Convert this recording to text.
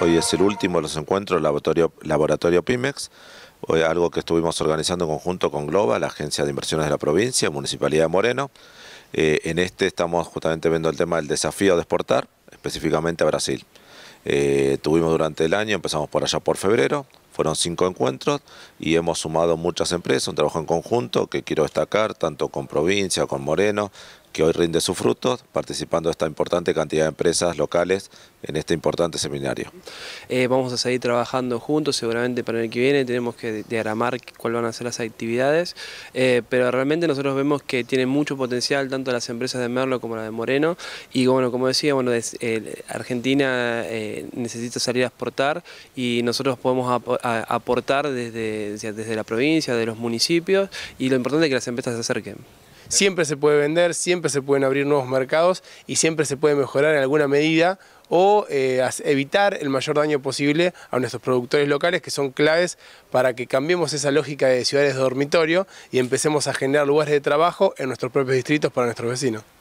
Hoy es el último de los encuentros Laboratorio, Laboratorio Pimex, hoy algo que estuvimos organizando en conjunto con Globa, la Agencia de Inversiones de la provincia, Municipalidad de Moreno. Eh, en este estamos justamente viendo el tema del desafío de exportar, específicamente a Brasil. Eh, tuvimos durante el año, empezamos por allá por febrero, fueron cinco encuentros y hemos sumado muchas empresas, un trabajo en conjunto que quiero destacar, tanto con provincia, con Moreno, que hoy rinde sus frutos, participando esta importante cantidad de empresas locales en este importante seminario. Eh, vamos a seguir trabajando juntos, seguramente para el que viene tenemos que diagramar cuáles van a ser las actividades, eh, pero realmente nosotros vemos que tiene mucho potencial tanto las empresas de Merlo como la de Moreno, y bueno, como decía, bueno, eh, Argentina necesita salir a exportar y nosotros podemos aportar desde, desde la provincia, de los municipios, y lo importante es que las empresas se acerquen siempre se puede vender, siempre se pueden abrir nuevos mercados y siempre se puede mejorar en alguna medida o eh, evitar el mayor daño posible a nuestros productores locales que son claves para que cambiemos esa lógica de ciudades de dormitorio y empecemos a generar lugares de trabajo en nuestros propios distritos para nuestros vecinos.